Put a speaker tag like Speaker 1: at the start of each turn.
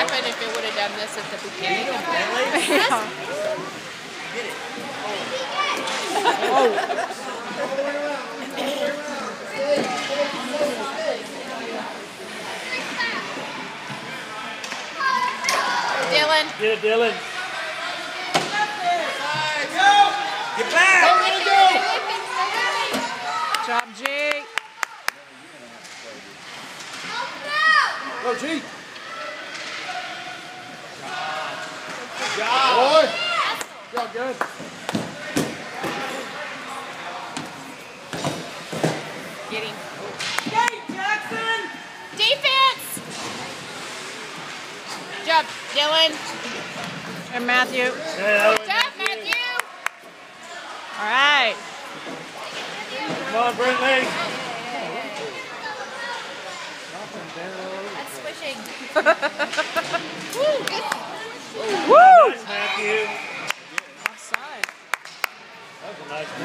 Speaker 1: happen if it would have done this at the beginning. Dylan.
Speaker 2: Get it, Dylan.
Speaker 3: Get back!
Speaker 4: Job, G.
Speaker 5: Go, G.
Speaker 3: Job.
Speaker 5: Boy. Good.
Speaker 1: Get him. Defense! Job, Dylan.
Speaker 4: And Matthew.
Speaker 2: Yeah,
Speaker 1: Good job, Matthew.
Speaker 4: All right.
Speaker 2: Come on, Brinley.
Speaker 1: That's swishing. Woo, good.
Speaker 4: Woo!